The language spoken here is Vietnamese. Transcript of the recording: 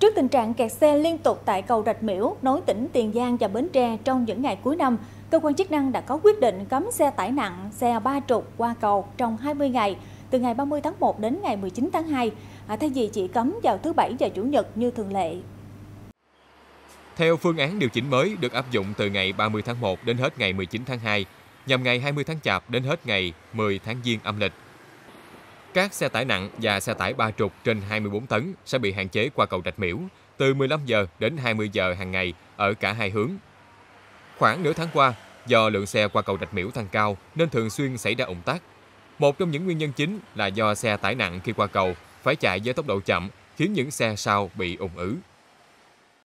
Trước tình trạng kẹt xe liên tục tại cầu Rạch Miễu, nối tỉnh Tiền Giang và Bến Tre trong những ngày cuối năm, cơ quan chức năng đã có quyết định cấm xe tải nặng, xe ba trục qua cầu trong 20 ngày, từ ngày 30 tháng 1 đến ngày 19 tháng 2, à, thay vì chỉ cấm vào thứ Bảy và Chủ nhật như thường lệ. Theo phương án điều chỉnh mới được áp dụng từ ngày 30 tháng 1 đến hết ngày 19 tháng 2, nhằm ngày 20 tháng Chạp đến hết ngày 10 tháng Giêng âm lịch. Các xe tải nặng và xe tải ba trục trên 24 tấn sẽ bị hạn chế qua cầu Rạch Miễu từ 15 giờ đến 20 giờ hàng ngày ở cả hai hướng. Khoảng nửa tháng qua, do lượng xe qua cầu Rạch Miễu tăng cao nên thường xuyên xảy ra ủng tắc. Một trong những nguyên nhân chính là do xe tải nặng khi qua cầu phải chạy với tốc độ chậm khiến những xe sau bị ủng ứ.